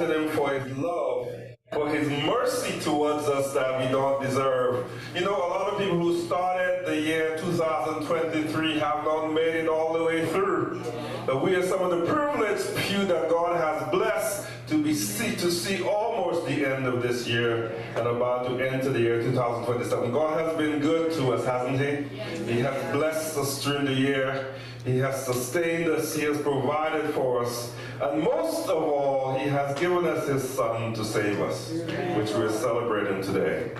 exalting him for his love, for his mercy towards us that we don't deserve. You know, a lot of people who started the year 2023 have not made it all the way through. But we are some of the privileged few that God has blessed to be see, to see almost the end of this year and about to enter the year 2027. God has been good to us, hasn't He? He has blessed us during the year. He has sustained us. He has provided for us. And most of all, He has given us His Son to save us, which we're celebrating today.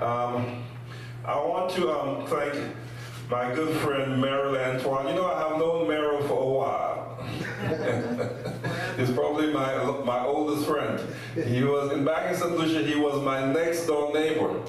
Um, I want to um, thank my good friend Merrill Antoine. You know, I have known Merrill for a while. He's probably my my oldest friend. He was in back in St. Lucia. He was my next door neighbor.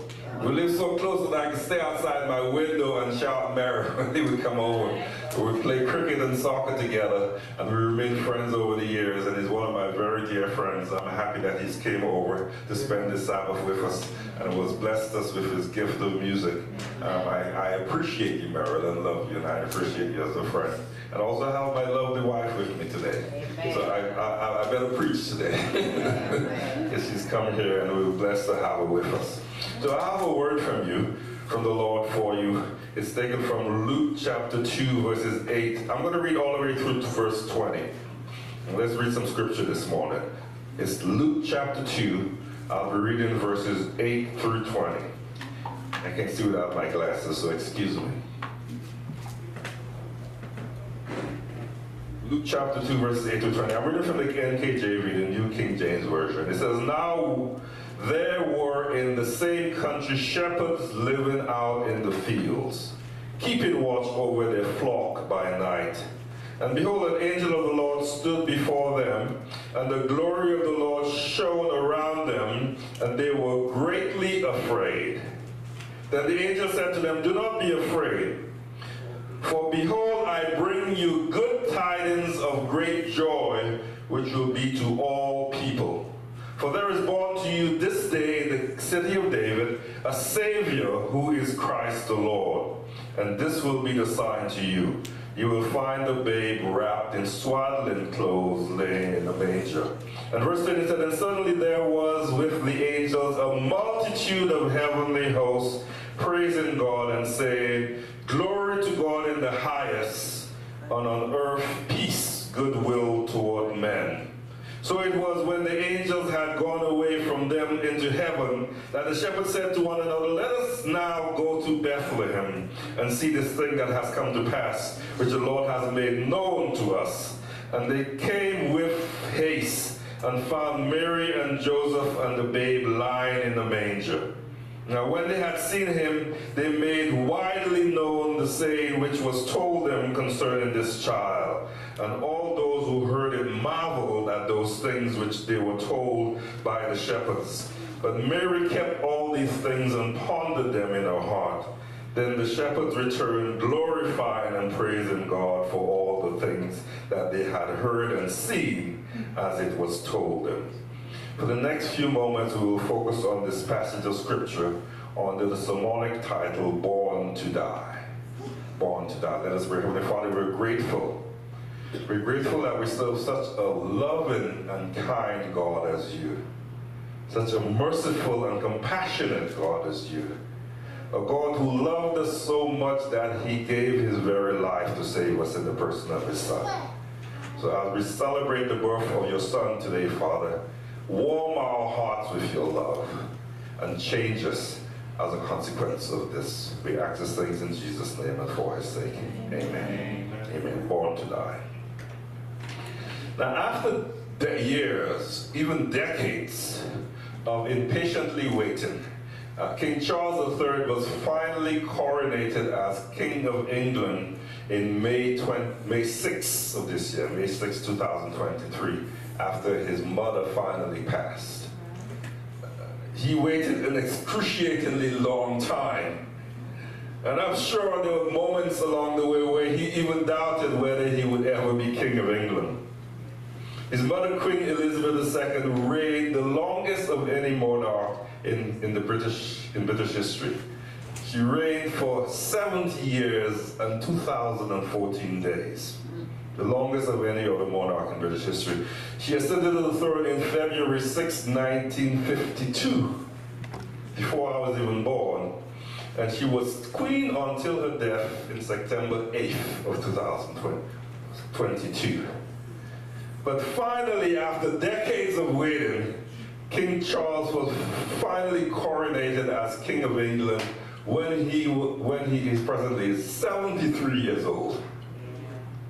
We lived so close that I could stay outside my window and shout Mary when he would come over. We would play cricket and soccer together, and we remained friends over the years, and he's one of my very dear friends. I'm happy that he's came over to spend this Sabbath with us, and was blessed us with his gift of music. Um, I, I, appreciate you, Merrill, and love you, and I appreciate you as a friend. And also have my lovely wife with me today. Amen. So I, I, I better preach today. Because she's come here, and we're blessed to have her with us. So I have a word from you, from the Lord for you. It's taken from Luke chapter 2, verses 8. I'm going to read all the way through to verse 20. And let's read some scripture this morning. It's Luke chapter 2. I'll be reading verses 8 through 20. I can't see without my glasses, so excuse me. Luke chapter 2, verses 8 to 20. I'm reading from the NKJV, the New King James Version. It says, Now there were in the same country shepherds living out in the fields, keeping watch over their flock by night. And behold, an angel of the Lord stood before them, and the glory of the Lord shone around them, and they were greatly afraid. Then the angel said to them, Do not be afraid, for behold, I bring you good tidings of great joy, which will be to all people. For there is born to you this day in the city of David a Savior who is Christ the Lord. And this will be the sign to you. You will find the babe wrapped in swaddling clothes laying in a manger. And verse 20 said, And suddenly there was with the angels a multitude of heavenly hosts praising God and saying, Glory to God in the highest, and on earth peace, goodwill toward men. So it was when the angels had gone away from them into heaven that the shepherds said to one another, Let us now go to Bethlehem and see this thing that has come to pass, which the Lord has made known to us. And they came with haste and found Mary and Joseph and the babe lying in the manger. Now, when they had seen him, they made widely known the saying which was told them concerning this child. And all those who heard it marveled those things which they were told by the shepherds. But Mary kept all these things and pondered them in her heart. Then the shepherds returned, glorifying and praising God for all the things that they had heard and seen as it was told them. For the next few moments, we will focus on this passage of scripture under the sermonic title, Born to Die. Born to Die. Let us pray. Heavenly Father, we're grateful. We're grateful that we serve such a loving and kind God as you. Such a merciful and compassionate God as you. A God who loved us so much that he gave his very life to save us in the person of his Son. So as we celebrate the birth of your Son today, Father, Warm our hearts with your love and change us as a consequence of this. We ask these things in Jesus' name and for his sake. Amen. Amen. Amen. Born to die. Now, after years, even decades of impatiently waiting, uh, King Charles III was finally coronated as King of England in May, 20, May 6 of this year, May 6, 2023 after his mother finally passed. He waited an excruciatingly long time. And I'm sure there were moments along the way where he even doubted whether he would ever be King of England. His mother, Queen Elizabeth II, reigned the longest of any monarch in, in, the British, in British history. She reigned for 70 years and 2,014 days. the longest of any other monarch in British history. She ascended to the throne in February 6, 1952, before I was even born. And she was queen until her death in September 8th of 2022. But finally, after decades of waiting, King Charles was finally coronated as King of England when he, when he is presently 73 years old.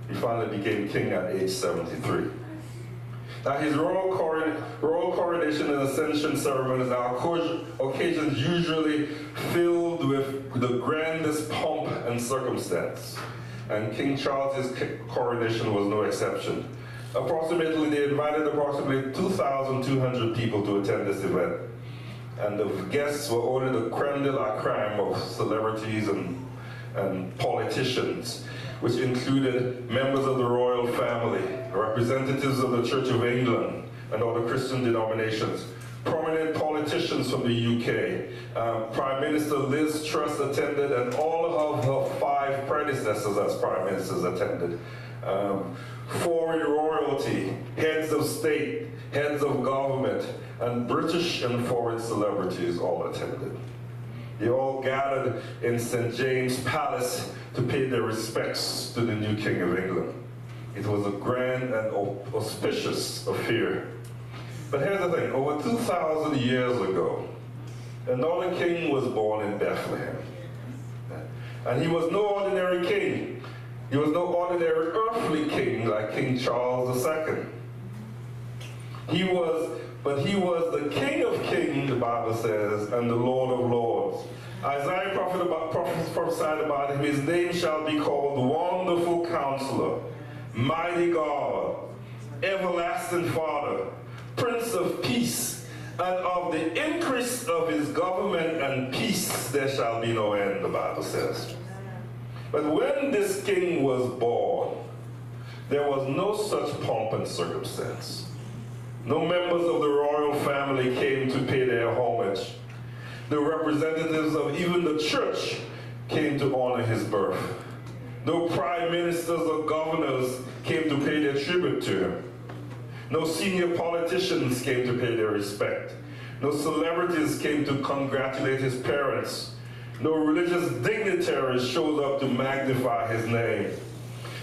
He finally became king at age 73. Now his royal, coron royal coronation and ascension ceremonies are occasions usually filled with the grandest pomp and circumstance. And King Charles's coronation was no exception. Approximately, they invited approximately 2,200 people to attend this event. And the guests were only the creme de la creme of celebrities and, and politicians which included members of the royal family, representatives of the Church of England and other Christian denominations, prominent politicians from the UK. Um, Prime Minister Liz Truss attended and all of her five predecessors as prime ministers attended. Um, foreign royalty, heads of state, heads of government, and British and foreign celebrities all attended. They all gathered in St. James Palace to pay their respects to the new King of England. It was a grand and auspicious affair. But here's the thing, over 2,000 years ago, another king was born in Bethlehem. And he was no ordinary king. He was no ordinary earthly king like King Charles II. He was but he was the King of kings, the Bible says, and the Lord of lords. Isaiah prophesied about him, his name shall be called Wonderful Counselor, Mighty God, Everlasting Father, Prince of Peace, and of the increase of his government and peace there shall be no end, the Bible says. But when this king was born, there was no such pomp and circumstance. No members of the royal family came to pay their homage. The representatives of even the church came to honor his birth. No prime ministers or governors came to pay their tribute to him. No senior politicians came to pay their respect. No celebrities came to congratulate his parents. No religious dignitaries showed up to magnify his name.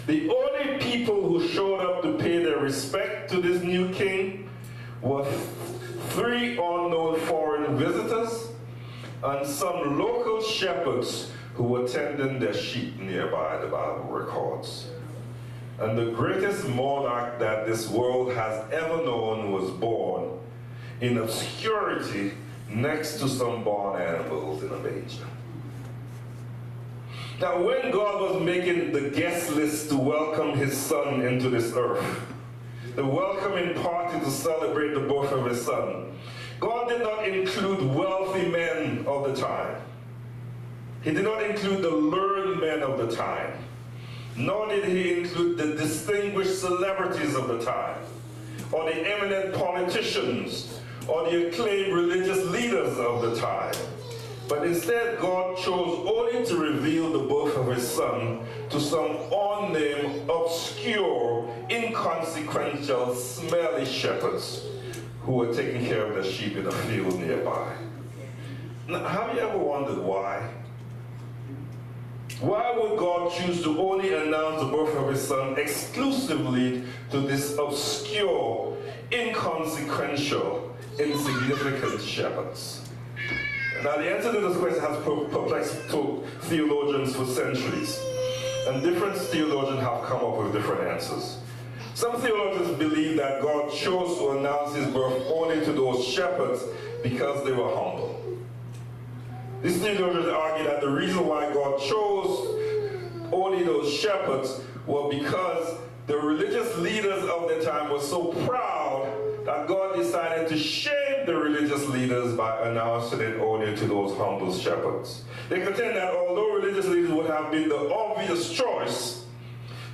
The only people who showed up to pay their respect to this new king were three unknown foreign visitors and some local shepherds who were tending their sheep nearby, the Bible records. And the greatest monarch that this world has ever known was born in obscurity next to some barn animals in a manger. Now, when God was making the guest list to welcome his son into this earth, the welcoming party to celebrate the birth of his son. God did not include wealthy men of the time. He did not include the learned men of the time. Nor did he include the distinguished celebrities of the time, or the eminent politicians, or the acclaimed religious leaders of the time. But instead, God chose only to reveal the birth of his son to some unnamed, obscure, inconsequential, smelly shepherds who were taking care of their sheep in a field nearby. Now, have you ever wondered why? Why would God choose to only announce the birth of his son exclusively to this obscure, inconsequential, insignificant shepherds? Now, the answer to this question has perplexed theologians for centuries, and different theologians have come up with different answers. Some theologians believe that God chose to announce his birth only to those shepherds because they were humble. These theologians argue that the reason why God chose only those shepherds were because the religious leaders of the time were so proud that God decided to shame the religious leaders by announcing it only to those humble shepherds. They contend that although religious leaders would have been the obvious choice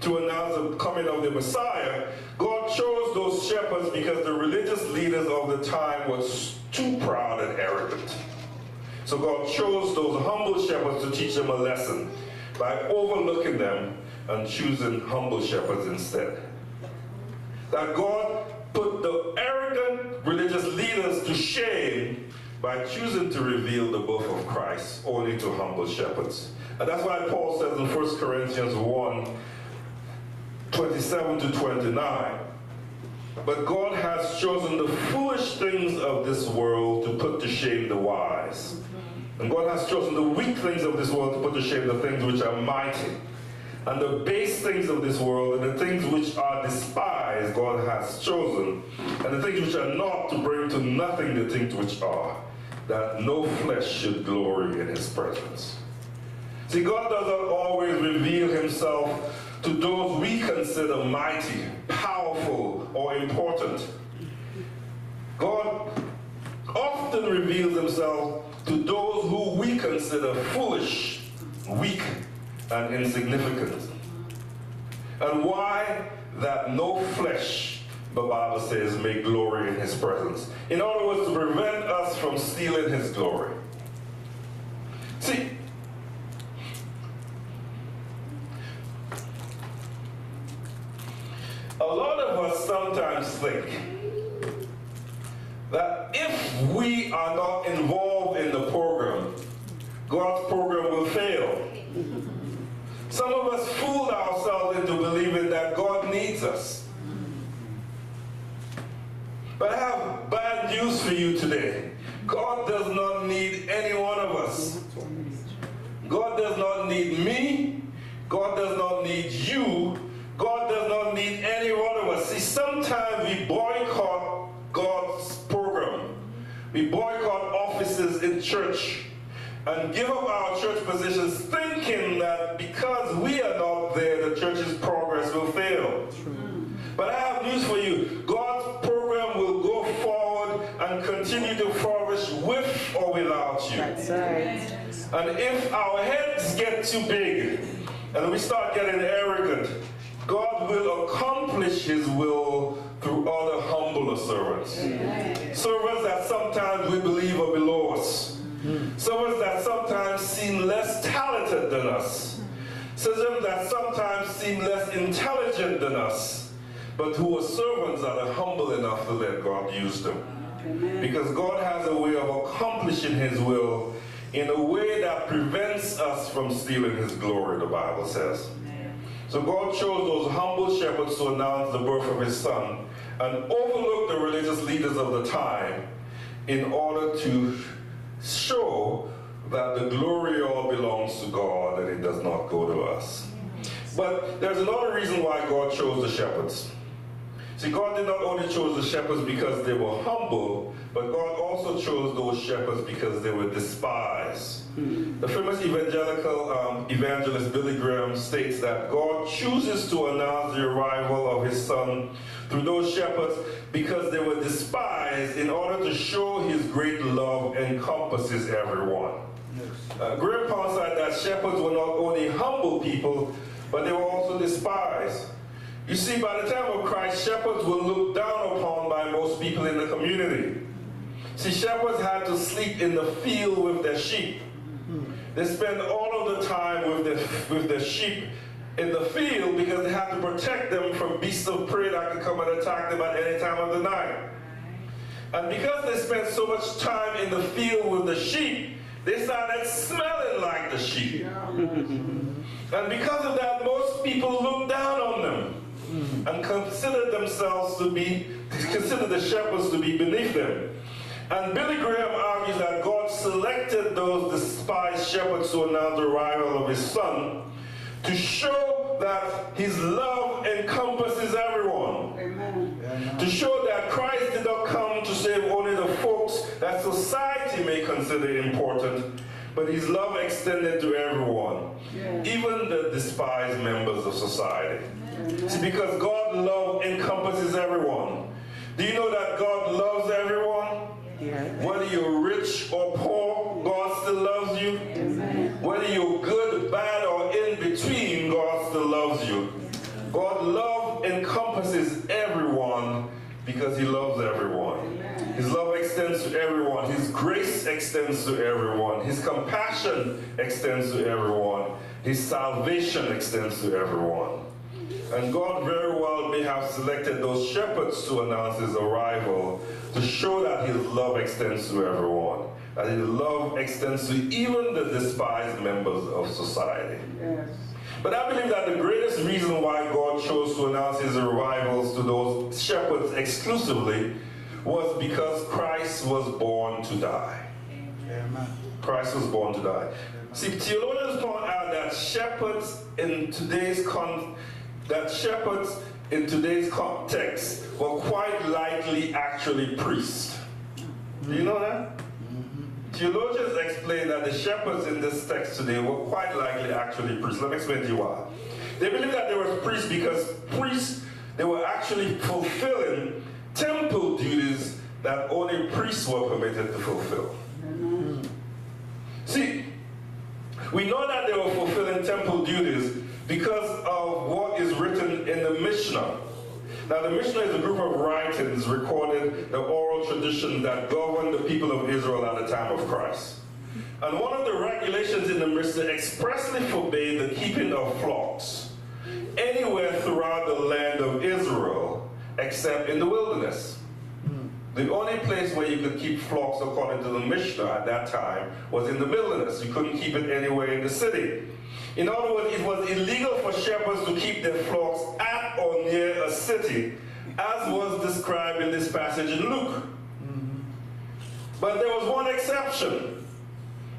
to announce the coming of the Messiah, God chose those shepherds because the religious leaders of the time were too proud and arrogant. So God chose those humble shepherds to teach them a lesson by overlooking them and choosing humble shepherds instead. That God put the arrogant religious leaders to shame by choosing to reveal the birth of Christ only to humble shepherds. And that's why Paul says in 1 Corinthians 1 27 to 29 but God has chosen the foolish things of this world to put to shame the wise. And God has chosen the weak things of this world to put to shame the things which are mighty. And the base things of this world and the things which are despised, God has chosen. And the things which are not to bring to nothing the things which are, that no flesh should glory in his presence. See, God doesn't always reveal himself to those we consider mighty, powerful, or important. God often reveals himself to those who we consider foolish, weak, and insignificant. And why? That no flesh, the Bible says, may glory in his presence. In other words, to prevent us from stealing his glory. See, a lot of us sometimes think that if we are not involved in the program, God's program will fail. Some of us fooled ourselves into believing that God needs us. But I have bad news for you today. God does not need any one of us. God does not need me. We boycott offices in church and give up our church positions thinking that because we are not there, the church's progress will fail. But I have news for you. God's program will go forward and continue to flourish with or without you. That's right. And if our heads get too big and we start getting arrogant, God will accomplish his will through other servants. Servants that sometimes we believe are below us. Servants that sometimes seem less talented than us. Servants that sometimes seem less intelligent than us, but who are servants that are humble enough to let God use them. Because God has a way of accomplishing his will in a way that prevents us from stealing his glory, the Bible says. So God chose those humble shepherds to announce the birth of his son and overlooked the religious leaders of the time in order to show that the glory all belongs to God and it does not go to us. But there's another reason why God chose the shepherds. See, God did not only choose the shepherds because they were humble, but God also chose those shepherds because they were despised. The famous evangelical um, evangelist Billy Graham states that God chooses to announce the arrival of his son through those shepherds because they were despised in order to show his great love encompasses everyone. Uh, Graham prophesied that shepherds were not only humble people, but they were also despised. You see, by the time of Christ, shepherds were looked down upon by most people in the community. See, shepherds had to sleep in the field with their sheep. They spend all of the time with their, with their sheep in the field because they had to protect them from beasts of prey that could come and attack them at any time of the night. And because they spent so much time in the field with the sheep, they started smelling like the sheep. and because of that, most people looked down on them and considered themselves to be, considered the shepherds to be beneath them. And Billy Graham argues that God selected those despised shepherds to announce the arrival of his son to show that his love encompasses everyone. Amen. To show that Christ did not come to save only the folks that society may consider important, but his love extended to everyone, Yeah. even the despised members of society. See, because God love encompasses everyone. Do you know that God loves everyone? Yeah. Whether you're rich or poor, God still loves you. Amen. Whether you're good, bad, or in between, God still loves you. God love encompasses everyone because he loves everyone. His love extends to everyone. His grace extends to everyone. His compassion extends to everyone. his salvation extends to everyone. And God very well may have selected those shepherds to announce his arrival to show that his love extends to everyone, that his love extends to even the despised members of society. Yes. But I believe that the greatest reason why God chose to announce his arrivals to those shepherds exclusively was because Christ was born to die. Amen. Christ was born to die. See, theologians point out that shepherds in today's con- that shepherds in today's context were quite likely actually priests. Do you know that? Mm-hmm. Theologians explain that the shepherds in this text today were quite likely actually priests. Let me explain to you why. They believe that they were priests because priests they were actually fulfilling temple duties that only priests were permitted to fulfill. Mm-hmm. See, we know that they were fulfilling temple duties because of what is written in the Mishnah. Now, the Mishnah is a group of writings recorded the oral tradition that governed the people of Israel at the time of Christ. And one of the regulations in the Mishnah expressly forbade the keeping of flocks anywhere throughout the land of Israel except in the wilderness. The only place where you could keep flocks, according to the Mishnah at that time, was in the wilderness. You couldn't keep it anywhere in the city. In other words, it was illegal for shepherds to keep their flocks at or near a city, as was described in this passage in Luke. But there was one exception.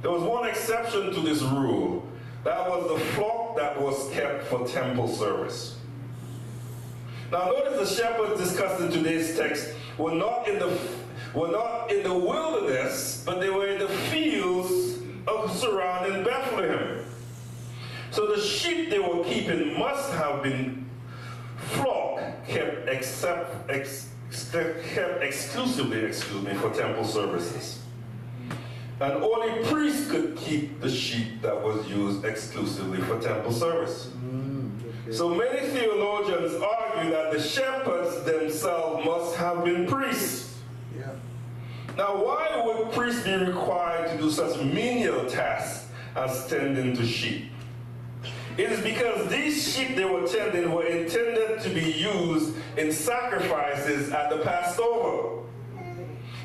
There was one exception to this rule. That was the flock that was kept for temple service. Now notice the shepherds discussed in today's text were not in the were not in the wilderness, but they were in the fields of surrounding Bethlehem. So the sheep they were keeping must have been flock kept except ex, kept exclusively, excuse me, for temple services. And only priests could keep the sheep that was used exclusively for temple service. So many theologians argue that the shepherds themselves must have been priests. Yeah. Now, why would priests be required to do such menial tasks as tending to sheep? It is because these sheep they were tending were intended to be used in sacrifices at the Passover.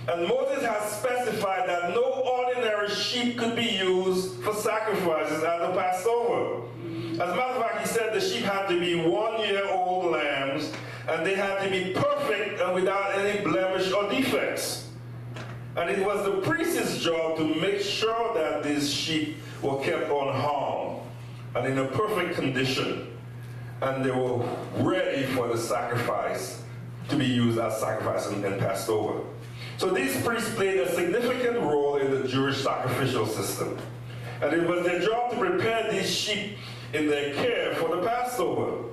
And Moses has specified that no ordinary sheep could be used for sacrifices at the Passover. As a matter of fact, he said the sheep had to be one year old lambs and they had to be perfect and without any blemish or defects. And it was the priest's job to make sure that these sheep were kept on unharmed and in a perfect condition. And they were ready for the sacrifice to be used as sacrifice and, and passed over. So these priests played a significant role in the Jewish sacrificial system. And it was their job to prepare these sheep in their care for the Passover.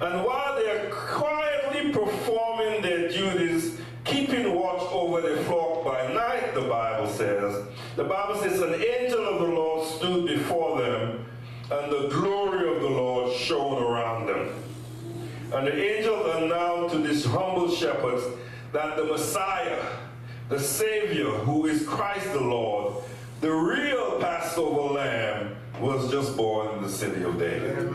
And while they are quietly performing their duties, keeping watch over their flock by night, the Bible says, the Bible says, an angel of the Lord stood before them, and the glory of the Lord shone around them. And the angel announced to these humble shepherds that the Messiah, the Savior, who is Christ the Lord, the real Passover lamb, was just born in the city of David.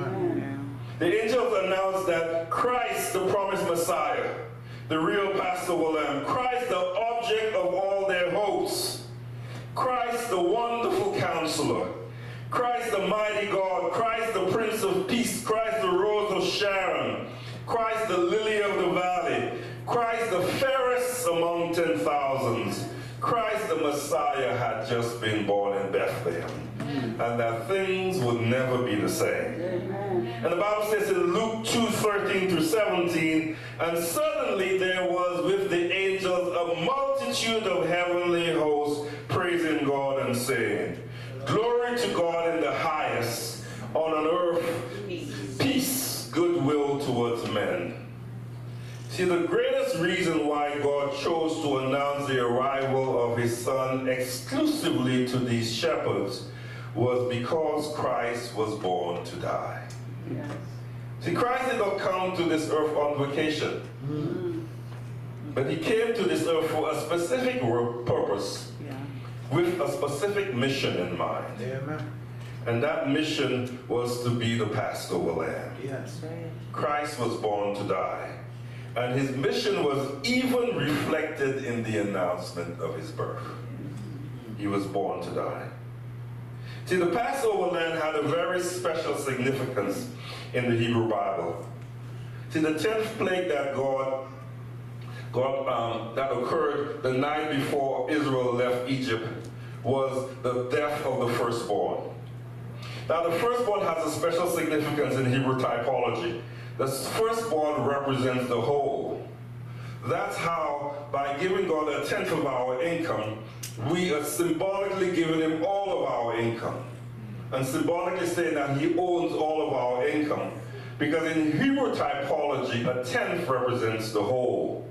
The angels announced that Christ, the promised Messiah, the real Passover lamb, Christ, the object of all their hopes, Christ, the wonderful counselor, Christ, the mighty God, Christ, the Prince of Peace, Christ, the Rose of Sharon, Christ, the lily of the valley, Christ, the fairest among ten thousands, Christ, the Messiah, had just been born in Bethlehem, Mm. and that things would never be the same. And the Bible says in Luke 2 13 through 17, and suddenly there was with the angels a multitude of heavenly hosts praising God and saying, Glory to God in the highest, on an earth, peace, goodwill towards men. See, the greatest reason why God chose to announce the arrival of his son exclusively to these shepherds was because Christ was born to die. Yes. See, Christ did not come to this earth on vacation, mm-hmm. but he came to this earth for a specific wor- purpose Yeah. with a specific mission in mind. Amen. And that mission was to be the Passover lamb. Yes. Right. Christ was born to die. And his mission was even reflected in the announcement of his birth. Mm-hmm. He was born to die. See, the Passover lamb had a very special significance in the Hebrew Bible. See, the tenth plague that God, God um, that occurred the night before Israel left Egypt was the death of the firstborn. Now, the firstborn has a special significance in Hebrew typology. The firstborn represents the whole. That's how, by giving God a tenth of our income, we are symbolically giving him all of our income. And symbolically saying that he owns all of our income. Because in Hebrew typology, a tenth represents the whole.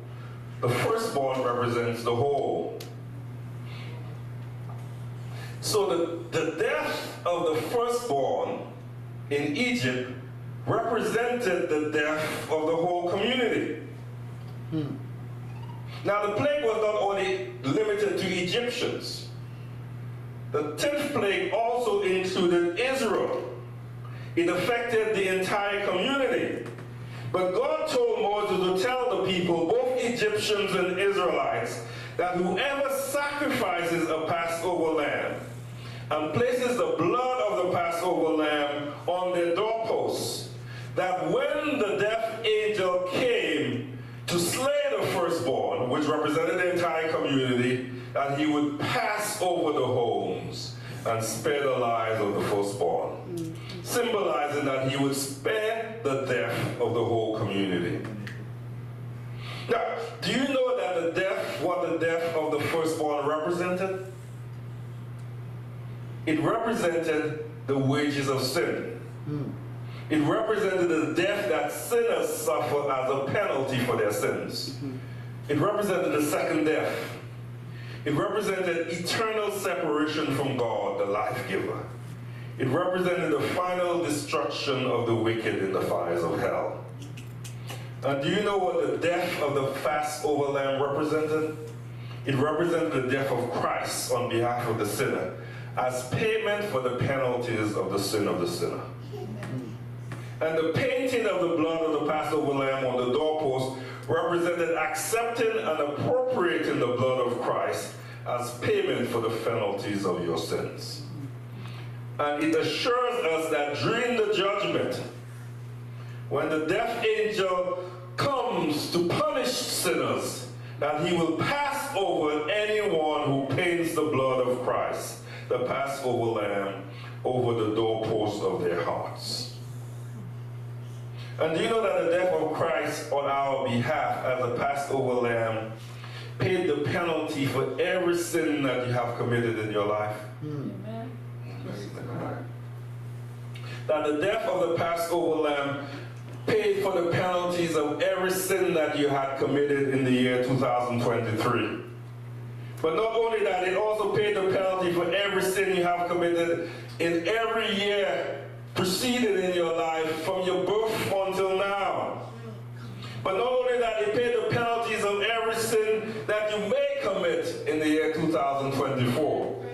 The firstborn represents the whole. So the, the death of the firstborn in Egypt represented the death of the whole community. Hmm. Now the plague was not only limited to Egyptians. The tenth plague also included Israel. It affected the entire community. But God told Moses to tell the people, both Egyptians and Israelites, that whoever sacrifices a Passover lamb and places the blood of the Passover lamb on their doorposts, that when the death angel came the firstborn, which represented the entire community, that he would pass over the homes and spare the lives of the firstborn, symbolizing that he would spare the death of the whole community. Now, do you know that the death, what the death of the firstborn represented? It represented the wages of sin. Hmm. It represented the death that sinners suffer as a penalty for their sins. It represented the second death. It represented eternal separation from God, the life giver. It represented the final destruction of the wicked in the fires of hell. And do you know what the death of the Passover lamb represented? It represented the death of Christ on behalf of the sinner as payment for the penalties of the sin of the sinner. And the painting of the blood of the Passover lamb on the doorpost represented accepting and appropriating the blood of Christ as payment for the penalties of your sins. And it assures us that during the judgment, when the death angel comes to punish sinners, that he will pass over anyone who paints the blood of Christ, the Passover lamb, over the doorpost of their hearts. And do you know that the death of Christ on our behalf as a Passover lamb paid the penalty for every sin that you have committed in your life? Amen. That the death of the Passover lamb paid for the penalties of every sin that you had committed in the year 2023. But not only that, it also paid the penalty for every sin you have committed in every year preceded in your life from your birth until now. But not only that, it paid the penalties of every sin that you may commit in the year 2024.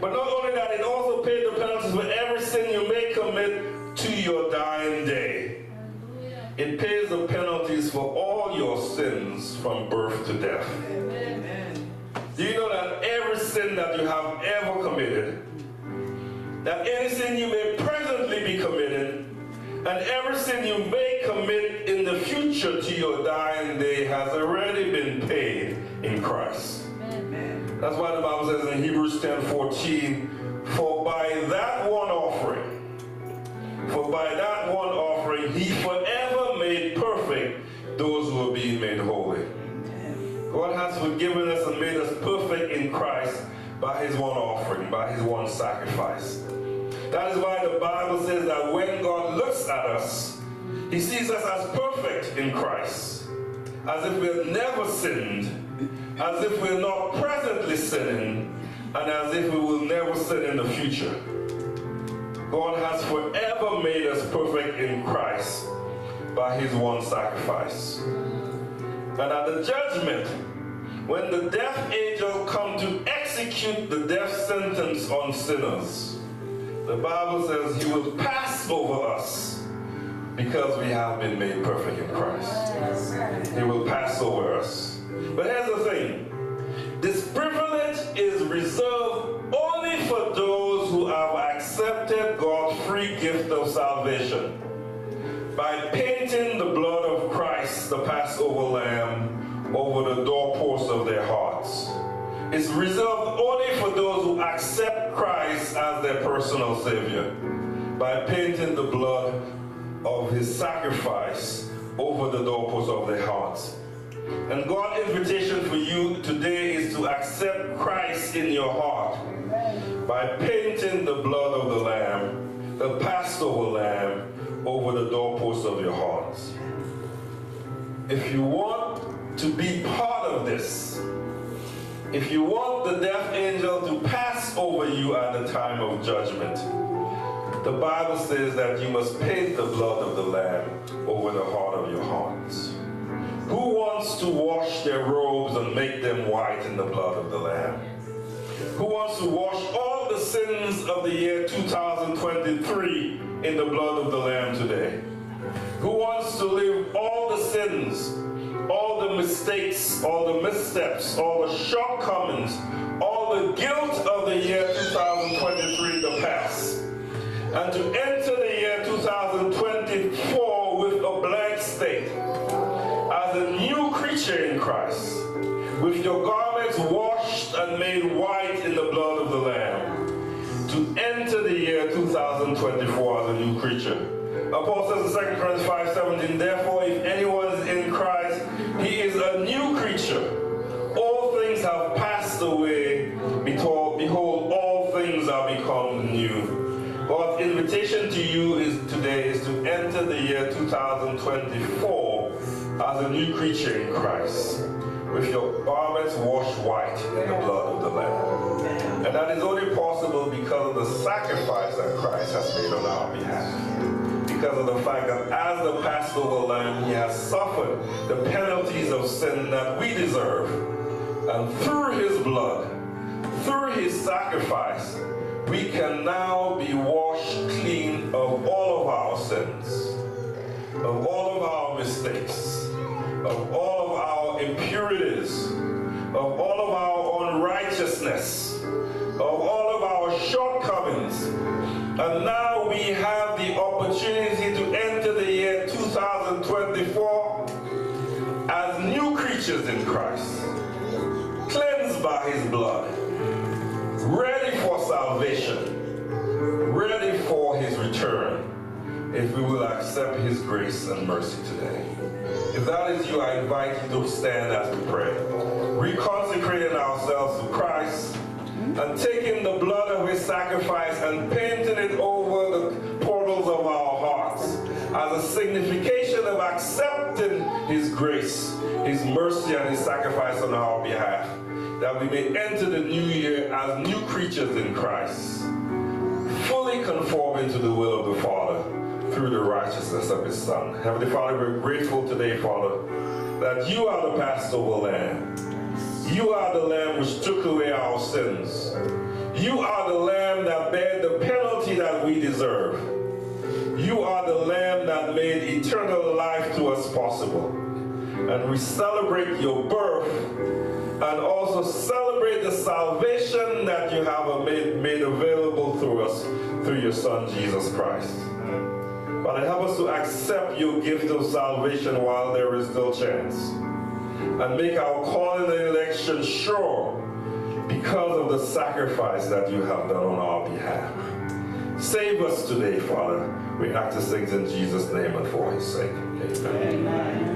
But not only that, it also paid the penalties for every sin you may commit to your dying day. It pays the penalties for all your sins from birth to death. Do you know that every sin that you have ever committed, that any sin you may every sin you may commit in the future to your dying day has already been paid in Christ. Amen. That's why the Bible says in Hebrews 10 14, for by that one offering, for by that one offering, he forever made perfect those who are being made holy. God has forgiven us and made us perfect in Christ by his one offering, by his one sacrifice. That is why the Bible says that when God looks at us, he sees us as perfect in Christ, as if we have never sinned, as if we're not presently sinning, and as if we will never sin in the future. God has forever made us perfect in Christ by his one sacrifice. And at the judgment, when the death angel come to execute the death sentence on sinners, The Bible says he will pass over us because we have been made perfect in Christ. He will pass over us. But here's the thing. This privilege is reserved only for those who have accepted God's free gift of salvation by painting the blood of Christ, the Passover lamb, over the doorposts of their hearts. It's reserved only for those who accept Christ as their personal Savior by painting the blood of His sacrifice over the doorposts of their hearts. And God's invitation for you today is to accept Christ in your heart by painting the blood of the Lamb, the Passover Lamb, over the doorposts of your hearts. If you want to be part if you want the death angel to pass over you at the time of judgment, the Bible says that you must paint the blood of the Lamb over the heart of your hearts. Who wants to wash their robes and make them white in the blood of the Lamb? Who wants to wash all the sins of the year 2023 in the blood of the Lamb today? Who wants to live all the sins all the mistakes, all the missteps, all the shortcomings, all the guilt of the year 2023 to pass, and to enter the year 2024 with a blank state as a new creature in Christ, with your garments washed and made white in the blood of the Lamb, to enter the year 2024 as a new creature. Paul says in 2 Corinthians 5:17, therefore, if anyone as a new creature in Christ, with your garments washed white in the blood of the Lamb. And that is only possible because of the sacrifice that Christ has made on our behalf because of the fact that as the Passover lamb, he has suffered the penalties of sin that we deserve. And through his blood, through his sacrifice, we can now be washed clean of all of our sins, of all of our mistakes, of all of our impurities, of all of our unrighteousness, of all of our shortcomings. And now we have the opportunity to enter the year 2024 as new creatures in Christ, cleansed by his blood, ready for salvation, ready for his return, if we will accept his grace and mercy. If that is you, I invite you to stand as we pray. Reconsecrating ourselves to Christ hmm? and taking the blood of his sacrifice and painting it over the portals of our hearts as a signification of accepting his grace, his mercy, and his sacrifice on our behalf, that we may enter the new year as new creatures in Christ, fully conforming to the will of the Father through the righteousness of his Son. Heavenly Father, we're grateful today, Father, that you are the Passover Lamb you are the lamb which took away our sins. You are the lamb that bare the penalty that we deserve. You are the lamb that made eternal life to us possible. And we celebrate your birth and also celebrate the salvation that you have made, made available through us through your son Jesus Christ. But help us to accept your gift of salvation while there is still chance and make our calling and election sure because of the sacrifice that you have done on our behalf. Save us today, Father. We ask these things in Jesus' name and for his sake. Amen. Amen.